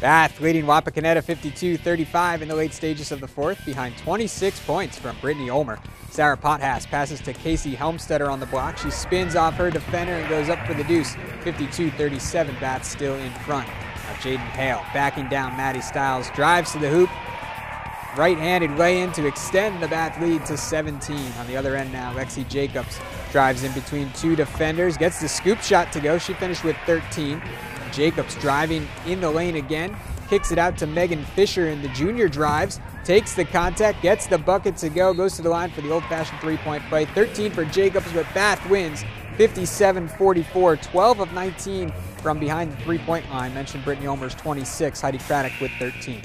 Bath leading Wapakoneta 52-35 in the late stages of the fourth behind 26 points from Brittany Ulmer. Sarah Pothass passes to Casey Helmstetter on the block. She spins off her defender and goes up for the deuce. 52-37, Bath still in front. Now Jaden Hale backing down Maddie Stiles, drives to the hoop. Right-handed way in to extend the Bath lead to 17. On the other end now, Lexi Jacobs drives in between two defenders, gets the scoop shot to go. She finished with 13. Jacobs driving in the lane again, kicks it out to Megan Fisher in the junior drives, takes the contact, gets the bucket to go, goes to the line for the old-fashioned three-point play. 13 for Jacobs, but Bath wins 57-44, 12 of 19 from behind the three-point line. Mentioned Brittany Ulmer's 26, Heidi Craddock with 13.